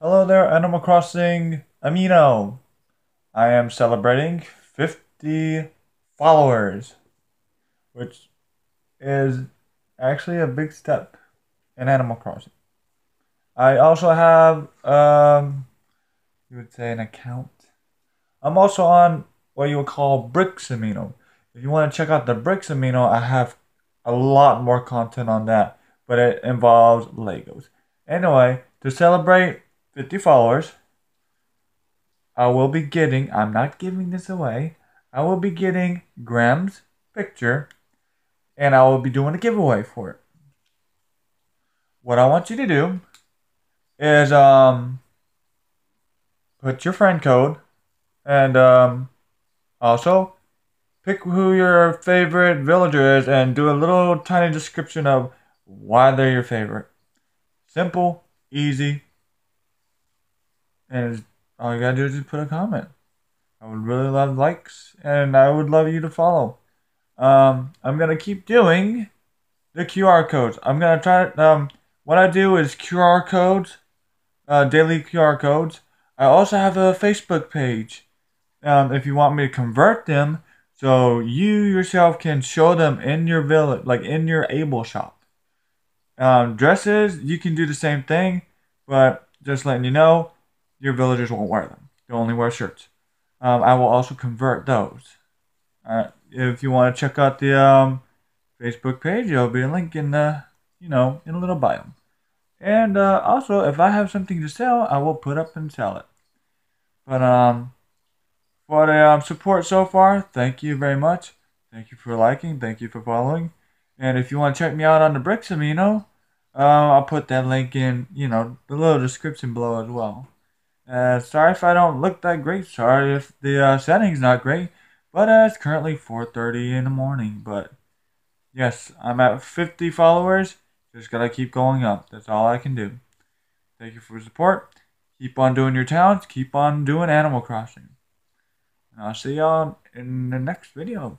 Hello there, Animal Crossing Amino. I am celebrating 50 followers, which is actually a big step in Animal Crossing. I also have, um, you would say, an account. I'm also on what you would call Bricks Amino. If you want to check out the Bricks Amino, I have a lot more content on that, but it involves Legos. Anyway, to celebrate 50 followers, I will be getting, I'm not giving this away, I will be getting Graham's picture and I will be doing a giveaway for it. What I want you to do is um, put your friend code and um, also pick who your favorite villager is and do a little tiny description of why they're your favorite. Simple, easy, and all you gotta do is just put a comment. I would really love likes, and I would love you to follow. Um, I'm gonna keep doing the QR codes. I'm gonna try. Um, what I do is QR codes, uh, daily QR codes. I also have a Facebook page. Um, if you want me to convert them, so you yourself can show them in your village, like in your Able shop. Um, dresses, you can do the same thing, but just letting you know, your villagers won't wear them. They'll only wear shirts. Um, I will also convert those. Uh, if you want to check out the um, Facebook page, there'll be a link in the, you know, in a little bio. And uh, also, if I have something to sell, I will put up and sell it. But um, for the um, support so far, thank you very much. Thank you for liking. Thank you for following. And if you want to check me out on the Bricks Amino, uh, I'll put that link in, you know, the little description below as well. Uh, sorry if I don't look that great. Sorry if the uh, setting's not great. But uh, it's currently 4.30 in the morning. But yes, I'm at 50 followers. Just gotta keep going up. That's all I can do. Thank you for your support. Keep on doing your talents. Keep on doing Animal Crossing. And I'll see y'all in the next video.